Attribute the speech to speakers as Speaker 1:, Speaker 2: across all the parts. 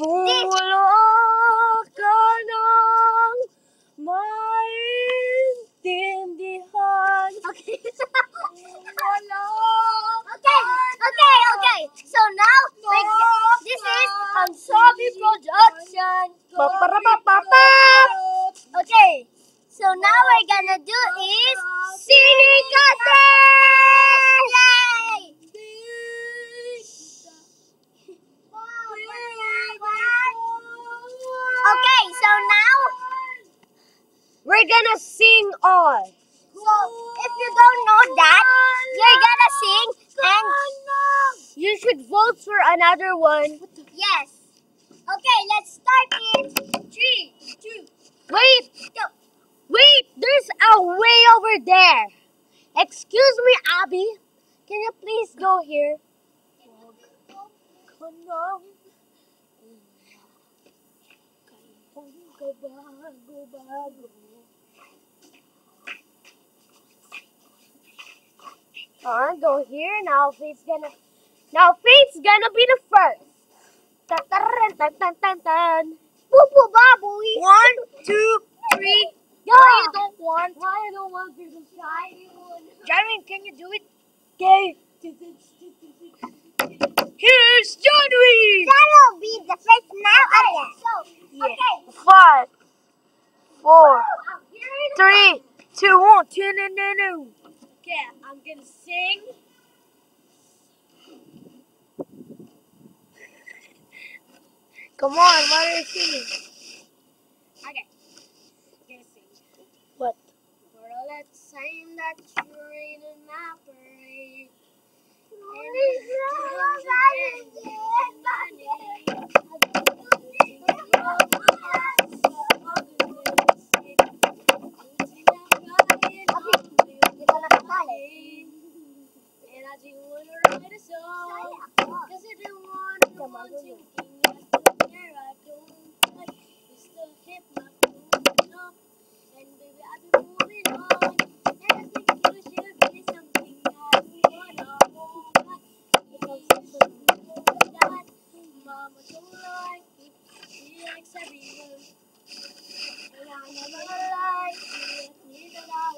Speaker 1: Kung wala ka nang maintindihan.
Speaker 2: Okay.
Speaker 1: Wala
Speaker 2: okay, okay, okay. So now, this is Ansabi Production.
Speaker 1: Paparapapapa.
Speaker 2: Okay, so now we're gonna do is
Speaker 1: sing all.
Speaker 2: so if you don't know that, you're gonna sing and
Speaker 1: You should vote for another one.
Speaker 2: yes. Okay, let's start in three, two,
Speaker 1: Wait,
Speaker 2: go.
Speaker 1: wait, there's a way over there. Excuse me, Abby. Can you please go here? Alright, go here. Now Faith's gonna now Faith's gonna be the first. Tan tan tan tan tan tan.
Speaker 2: Boo boo baboy.
Speaker 1: One, two, three. Why you don't want?
Speaker 2: Why I don't want to try?
Speaker 1: Jarvin, can you do it? Okay. Here's.
Speaker 2: That'll be the first now again. So,
Speaker 1: Yeah.
Speaker 2: okay.
Speaker 1: Five, four,
Speaker 2: I'm hearing
Speaker 1: three, two, one. Okay, I'm gonna sing. Come on, what are you singing?
Speaker 2: I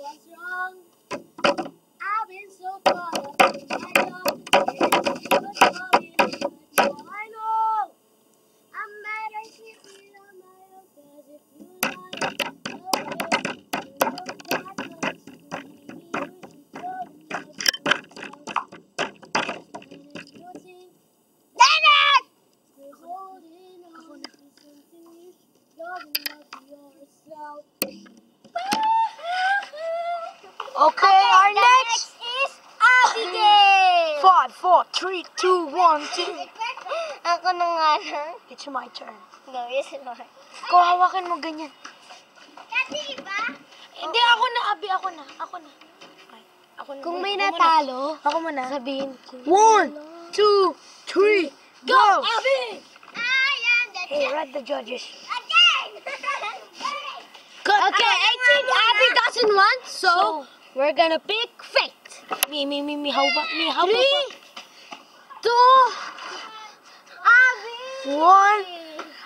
Speaker 2: was wrong I've been so caught
Speaker 1: Okay, our
Speaker 2: the
Speaker 1: next.
Speaker 2: is Abigail.
Speaker 1: Five, four, three, two, one, two.
Speaker 2: Ako na nga lang.
Speaker 1: It's my turn.
Speaker 2: No, yes, no.
Speaker 1: Ko, hawakan mo ganyan.
Speaker 2: Kasi ba?
Speaker 1: Hindi, ako na, Abi. Ako na. Ako na. Okay, Ako na.
Speaker 2: Kung may natalo,
Speaker 1: Ako muna.
Speaker 2: sabihin ko.
Speaker 1: One, two, three, go!
Speaker 2: Abi! I am the
Speaker 1: Hey, read the judges.
Speaker 2: Again!
Speaker 1: Okay, I think Abby doesn't want, so, we're gonna pick Fate. Me, me, me, me, how about me, how about
Speaker 2: Three.
Speaker 1: two,
Speaker 2: Abi!
Speaker 1: one.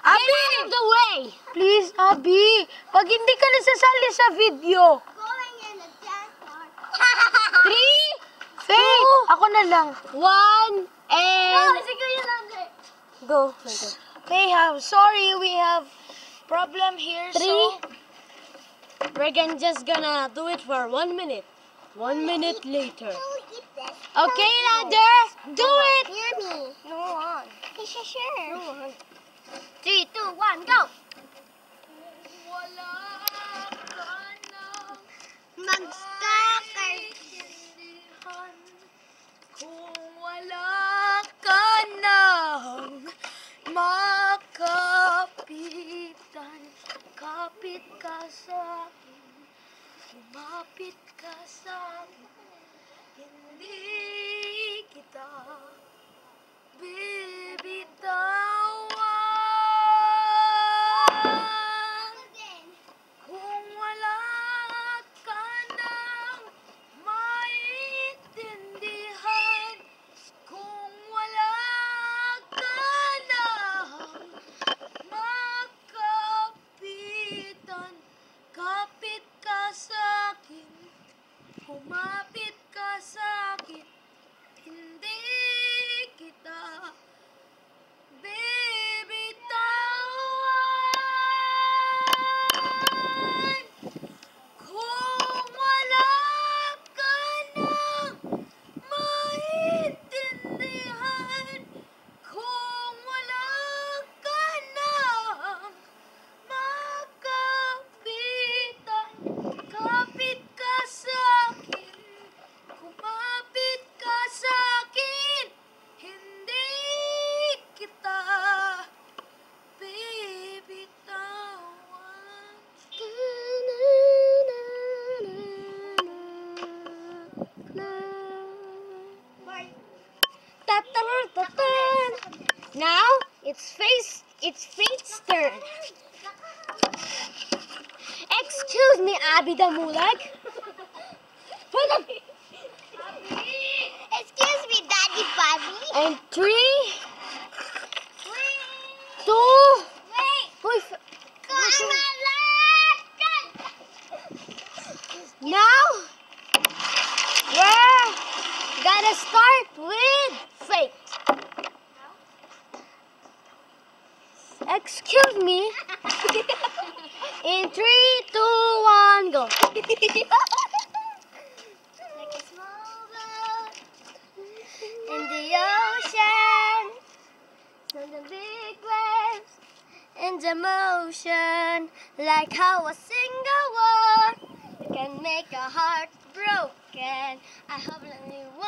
Speaker 1: Abby!
Speaker 2: Get out of the way!
Speaker 1: Please, Abby, pag hindi ka nasasali sa video.
Speaker 2: Going in the dance
Speaker 1: Three, Faith, ako na lang. One, and
Speaker 2: sige yun lang.
Speaker 1: go. They have, sorry, we have problem here,
Speaker 2: Three.
Speaker 1: so we're gonna, just gonna do it for one minute. One minute later. Okay, Lander, do it!
Speaker 2: Hear me. No one. Sure, sure. No one. Three, two, one, go! Mag-stalker.
Speaker 1: Lumapit ka sa akin, hindi kita bibitawan.
Speaker 3: It's face it's fate's turn. Excuse me, Abby the Mulag. Hold on.
Speaker 2: Excuse me, Daddy Bobby.
Speaker 3: And three,
Speaker 2: Wait.
Speaker 3: two,
Speaker 2: Wait.
Speaker 3: Uy, f-
Speaker 2: Come
Speaker 3: now we're gonna start with fate. Excuse me. In three, two, one, go.
Speaker 2: Like a small boat in the ocean, from the big waves
Speaker 3: in the motion, like how a single word can make a heart broken. I hope one much,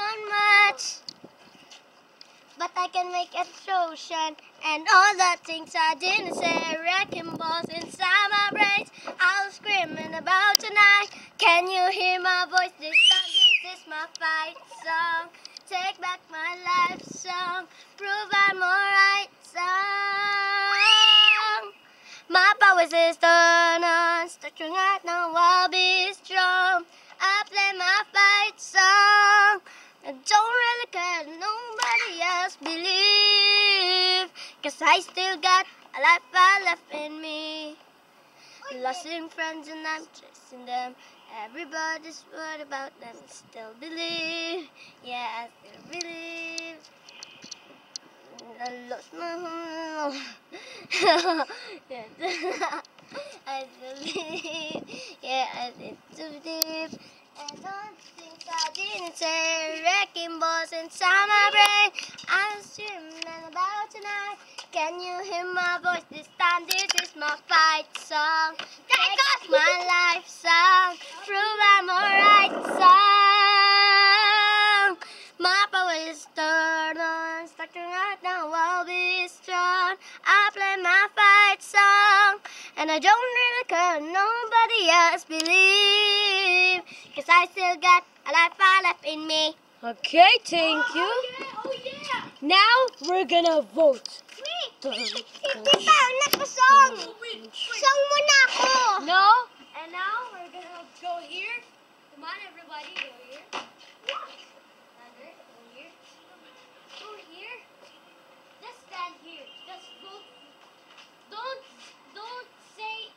Speaker 3: but I can make explosion and all the things I didn't say, wrecking balls inside my brains. I was screaming about tonight. Can you hear my voice this time? This is my fight song. Take back my life song. Prove I'm alright song. My powers is turned on. Structuring out now I'll be strong. I play my fight song. I don't really care. Else believe. Cause I still got a life I left in me. Losing friends and I'm chasing them. Everybody's worried about them. Still believe. Yeah, I still believe. I lost my home. Yeah, I still believe. Yeah, I still deep. And the things I didn't say, wrecking balls inside my brain. I'm streaming about tonight. Can you hear my voice this time? This is my fight song. Take off my life song. Prove I'm alright song. My power is turned on. Starting right now, I'll be strong. I play my fight song. And I don't really care. Nobody else believe. Cause I still got a life I left in me. Okay, thank you.
Speaker 2: Oh yeah!
Speaker 3: Now we're gonna vote.
Speaker 2: Wait! Hindi pa, nakasong! Song mo na ako!
Speaker 3: No? And now we're gonna go here. Come on, everybody, go here. Thunder, go here. Go here. Just stand here. Just vote. Don't, don't say